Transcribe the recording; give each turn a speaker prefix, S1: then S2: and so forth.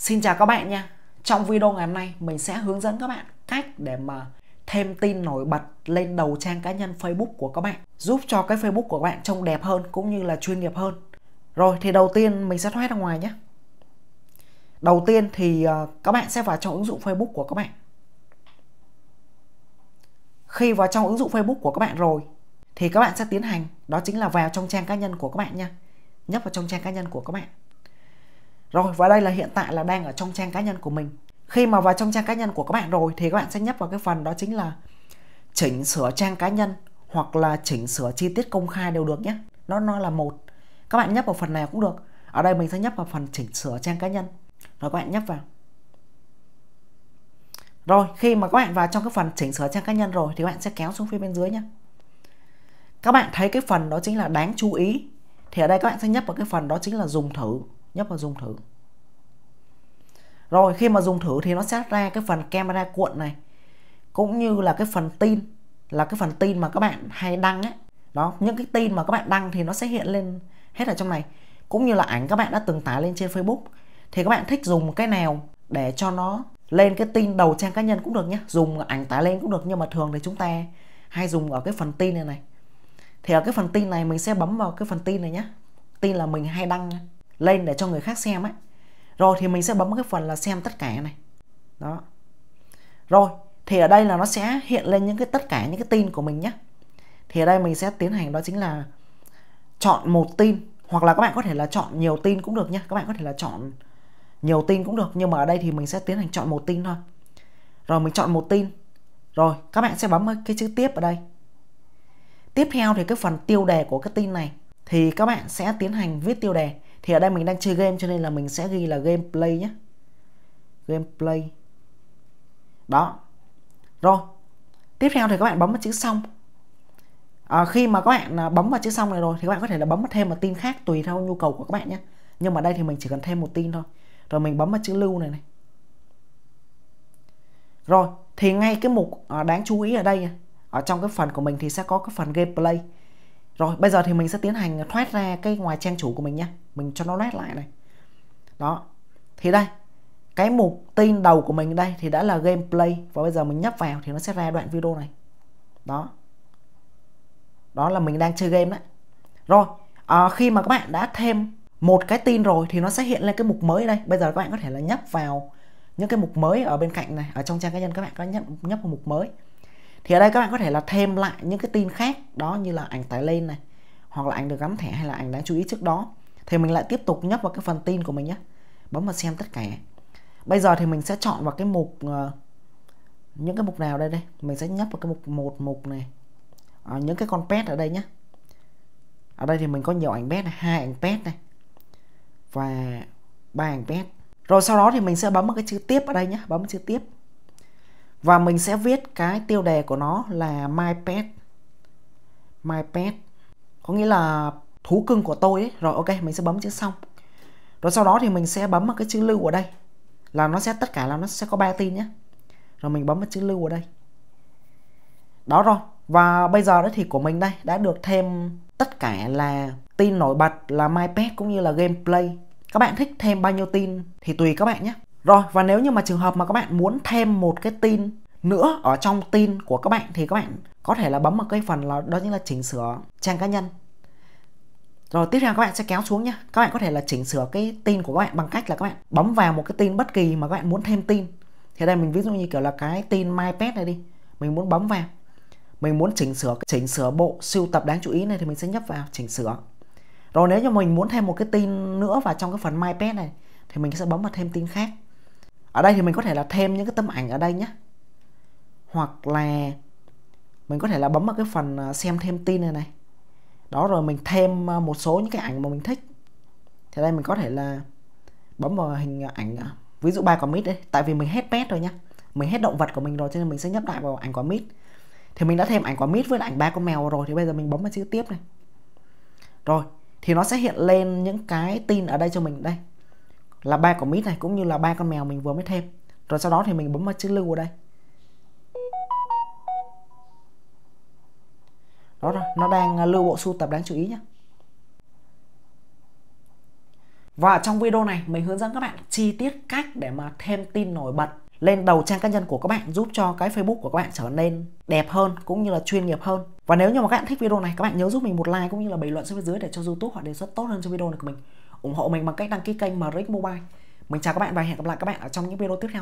S1: Xin chào các bạn nha. Trong video ngày hôm nay mình sẽ hướng dẫn các bạn cách để mà thêm tin nổi bật lên đầu trang cá nhân Facebook của các bạn, giúp cho cái Facebook của các bạn trông đẹp hơn cũng như là chuyên nghiệp hơn. Rồi thì đầu tiên mình sẽ thoát ra ngoài nhé. Đầu tiên thì ờ, các bạn sẽ vào trong ứng dụng Facebook của các bạn. Khi vào trong ứng dụng Facebook của các bạn rồi thì các bạn sẽ tiến hành đó chính là vào trong trang cá nhân của các bạn nha. Nhấp vào trong trang cá nhân của các bạn rồi, và đây là hiện tại là đang ở trong trang cá nhân của mình. Khi mà vào trong trang cá nhân của các bạn rồi, thì các bạn sẽ nhấp vào cái phần đó chính là chỉnh sửa trang cá nhân hoặc là chỉnh sửa chi tiết công khai đều được nhé. Nó nó là một. Các bạn nhấp vào phần nào cũng được. Ở đây mình sẽ nhấp vào phần chỉnh sửa trang cá nhân. Rồi các bạn nhấp vào. Rồi, khi mà các bạn vào trong cái phần chỉnh sửa trang cá nhân rồi, thì các bạn sẽ kéo xuống phía bên dưới nhé. Các bạn thấy cái phần đó chính là đáng chú ý. Thì ở đây các bạn sẽ nhấp vào cái phần đó chính là dùng thử nhấp vào dùng thử. Rồi, khi mà dùng thử thì nó sẽ ra cái phần camera cuộn này, cũng như là cái phần tin, là cái phần tin mà các bạn hay đăng ấy. Đó, những cái tin mà các bạn đăng thì nó sẽ hiện lên hết ở trong này. Cũng như là ảnh các bạn đã từng tải lên trên Facebook. Thì các bạn thích dùng cái nào để cho nó lên cái tin đầu trang cá nhân cũng được nhé dùng ảnh tải lên cũng được, nhưng mà thường thì chúng ta hay dùng ở cái phần tin này này. Thì ở cái phần tin này mình sẽ bấm vào cái phần tin này nhé tin là mình hay đăng lên để cho người khác xem ấy. Rồi thì mình sẽ bấm cái phần là xem tất cả này. Đó. Rồi, thì ở đây là nó sẽ hiện lên những cái tất cả những cái tin của mình nhé thì ở đây mình sẽ tiến hành đó chính là chọn một tin, hoặc là các bạn có thể là chọn nhiều tin cũng được nhé các bạn có thể là chọn nhiều tin cũng được, nhưng mà ở đây thì mình sẽ tiến hành chọn một tin thôi. Rồi mình chọn một tin. Rồi, các bạn sẽ bấm cái chữ tiếp ở đây. Tiếp theo thì cái phần tiêu đề của cái tin này, thì các bạn sẽ tiến hành viết tiêu đề thì ở đây mình đang chơi game cho nên là mình sẽ ghi là gameplay nhé. Gameplay đó. Rồi. Tiếp theo thì các bạn bấm vào chữ xong. À, khi mà các bạn à, bấm vào chữ xong này rồi thì các bạn có thể là bấm vào thêm một tin khác tùy theo nhu cầu của các bạn nhé. Nhưng mà đây thì mình chỉ cần thêm một tin thôi. Rồi mình bấm vào chữ lưu này này. Rồi. Thì ngay cái mục à, đáng chú ý ở đây à, ở trong cái phần của mình thì sẽ có cái phần gameplay rồi bây giờ thì mình sẽ tiến hành thoát ra cái ngoài trang chủ của mình nhé, Mình cho nó loét lại này. Đó. Thì đây Cái mục tin đầu của mình đây thì đã là gameplay. Và bây giờ mình nhấp vào thì nó sẽ ra đoạn video này. Đó. Đó là mình đang chơi game đấy. Rồi à, Khi mà các bạn đã thêm một cái tin rồi thì nó sẽ hiện lên cái mục mới đây. Bây giờ các bạn có thể là nhấp vào những cái mục mới ở bên cạnh này Ở trong trang cá nhân các bạn có nhấp, nhấp vào mục mới thì ở đây các bạn có thể là thêm lại những cái tin khác đó như là ảnh tải lên này hoặc là ảnh được gắn thẻ hay là ảnh đáng chú ý trước đó. Thì mình lại tiếp tục nhấp vào cái phần tin của mình nhé bấm vào xem tất cả. Bây giờ thì mình sẽ chọn vào cái mục uh, những cái mục nào đây đây? Mình sẽ nhấp vào cái mục một mục này. À, những cái con pet ở đây nhé ở đây thì mình có nhiều ảnh pet này hai ảnh pet này và ba ảnh pet. Rồi sau đó thì mình sẽ bấm vào cái chữ tiếp ở đây nhé bấm chữ tiếp và mình sẽ viết cái tiêu đề của nó là my pet. My pet. Có nghĩa là thú cưng của tôi ấy. rồi, ok, mình sẽ bấm chữ xong. Rồi sau đó thì mình sẽ bấm vào cái chữ lưu ở đây. Là nó sẽ, tất cả là nó sẽ có ba tin nhé. Rồi mình bấm vào chữ lưu ở đây. Đó rồi. Và bây giờ đó thì của mình đây đã được thêm tất cả là tin nổi bật là my pet cũng như là gameplay. Các bạn thích thêm bao nhiêu tin thì tùy các bạn nhé rồi, và nếu như mà trường hợp mà các bạn muốn thêm một cái tin nữa ở trong tin của các bạn thì các bạn có thể là bấm vào cái phần là, đó chính là chỉnh sửa trang cá nhân. Rồi, tiếp theo các bạn sẽ kéo xuống nhé. Các bạn có thể là chỉnh sửa cái tin của các bạn bằng cách là các bạn bấm vào một cái tin bất kỳ mà các bạn muốn thêm tin. Thì đây mình ví dụ như kiểu là cái tin MyPet này đi. Mình muốn bấm vào. Mình muốn chỉnh sửa chỉnh sửa bộ sưu tập đáng chú ý này thì mình sẽ nhấp vào chỉnh sửa. Rồi, nếu như mình muốn thêm một cái tin nữa vào trong cái phần MyPet này thì mình sẽ bấm vào thêm tin khác ở đây thì mình có thể là thêm những cái tấm ảnh ở đây nhé. Hoặc là mình có thể là bấm vào cái phần à, xem thêm tin này này. Đó, rồi mình thêm à, một số những cái ảnh mà mình thích. Thì đây mình có thể là bấm vào hình ảnh à, ví dụ ba quả mít đây. Tại vì mình hết pet rồi nhá. Mình hết động vật của mình rồi cho nên mình sẽ nhấp lại vào ảnh quả mít. Thì mình đã thêm ảnh quả mít với ảnh ba con mèo rồi thì bây giờ mình bấm vào chữ tiếp này. Rồi, thì nó sẽ hiện lên những cái tin ở đây cho mình đây là ba quả mít này cũng như là ba con mèo mình vừa mới thêm rồi sau đó thì mình bấm vào chữ lưu ở đây đó rồi, nó đang à, lưu bộ sưu tập đáng chú ý nhé Và trong video này, mình hướng dẫn các bạn chi tiết cách để mà thêm tin nổi bật lên đầu trang cá nhân của các bạn, giúp cho cái Facebook của các bạn trở nên đẹp hơn, cũng như là chuyên nghiệp hơn. Và nếu như mà các bạn thích video này, các bạn nhớ giúp mình một like cũng như là bình luận xuống bên dưới để cho YouTube họ đề xuất tốt hơn cho video này của mình ủng hộ mình bằng cách đăng ký kênh MRX Mobile. Mình chào các bạn và hẹn gặp lại các bạn ở trong những video tiếp theo.